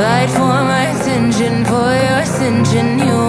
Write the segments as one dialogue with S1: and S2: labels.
S1: fight for my attention, for your attention. You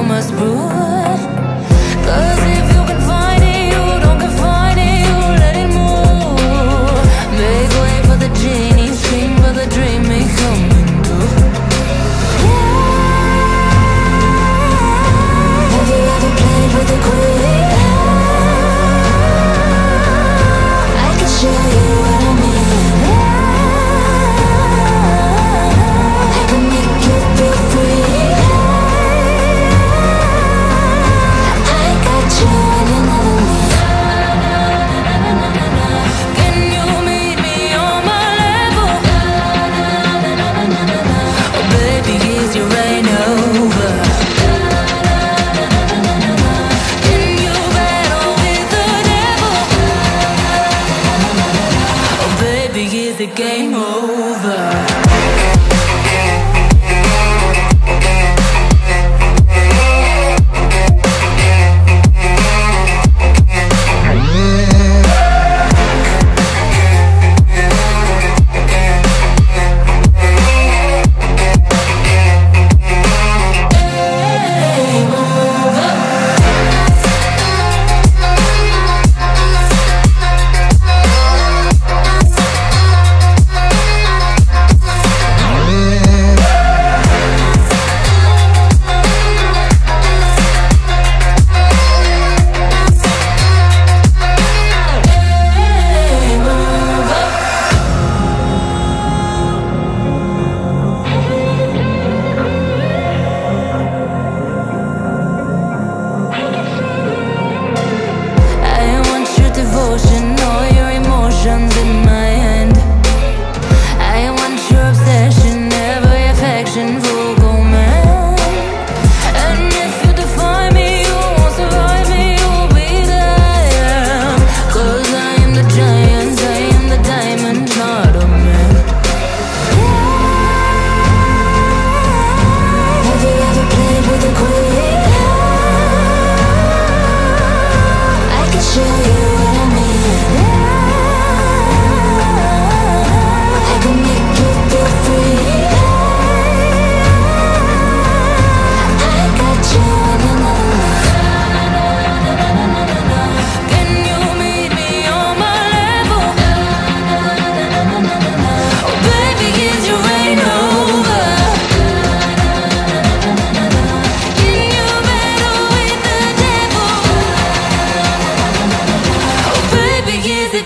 S1: game over.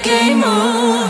S1: game on.